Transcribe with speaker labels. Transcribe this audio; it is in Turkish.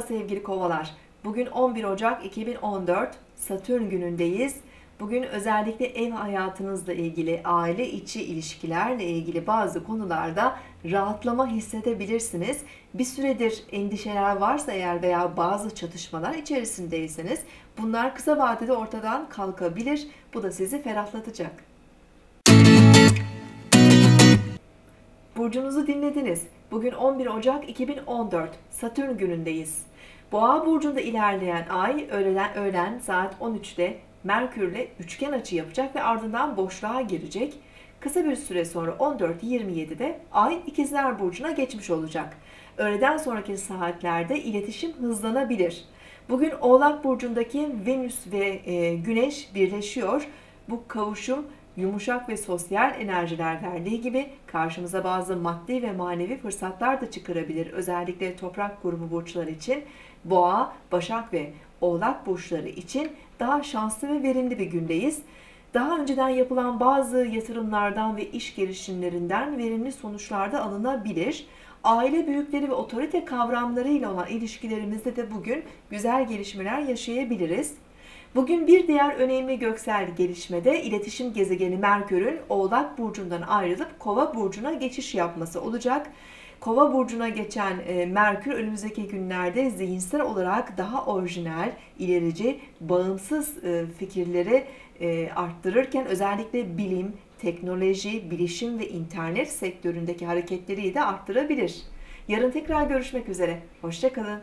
Speaker 1: Sevgili kovalar. Bugün 11 Ocak 2014 Satürn günündeyiz. Bugün özellikle ev hayatınızla ilgili, aile içi ilişkilerle ilgili bazı konularda rahatlama hissedebilirsiniz. Bir süredir endişeler varsa eğer veya bazı çatışmalar içerisindeyseniz bunlar kısa vadede ortadan kalkabilir. Bu da sizi ferahlatacak. Burcunuzu dinlediniz. Bugün 11 Ocak 2014 Satürn günündeyiz. Boğa burcunda ilerleyen ay öğlen, öğlen saat 13'te Merkürle üçgen açı yapacak ve ardından boşluğa girecek. Kısa bir süre sonra 14.27'de ay ikizler burcuna geçmiş olacak. Öğleden sonraki saatlerde iletişim hızlanabilir. Bugün Oğlak burcundaki Venüs ve e, Güneş birleşiyor. Bu kavuşum yumuşak ve sosyal enerjiler verdiği gibi karşımıza bazı maddi ve manevi fırsatlar da çıkarabilir. Özellikle toprak grubu burçları için boğa, başak ve oğlak burçları için daha şanslı ve verimli bir gündeyiz. Daha önceden yapılan bazı yatırımlardan ve iş girişimlerinden verimli sonuçlar da alınabilir. Aile büyükleri ve otorite kavramlarıyla olan ilişkilerimizde de bugün güzel gelişmeler yaşayabiliriz. Bugün bir diğer önemli göksel gelişmede iletişim gezegeni Merkür'ün Oğlak Burcu'ndan ayrılıp Kova Burcu'na geçiş yapması olacak. Kova burcuna geçen e, Merkür önümüzdeki günlerde zihinsel olarak daha orijinal, ilerici, bağımsız e, fikirleri e, arttırırken özellikle bilim, teknoloji, bilişim ve internet sektöründeki hareketleri de arttırabilir. Yarın tekrar görüşmek üzere. Hoşçakalın.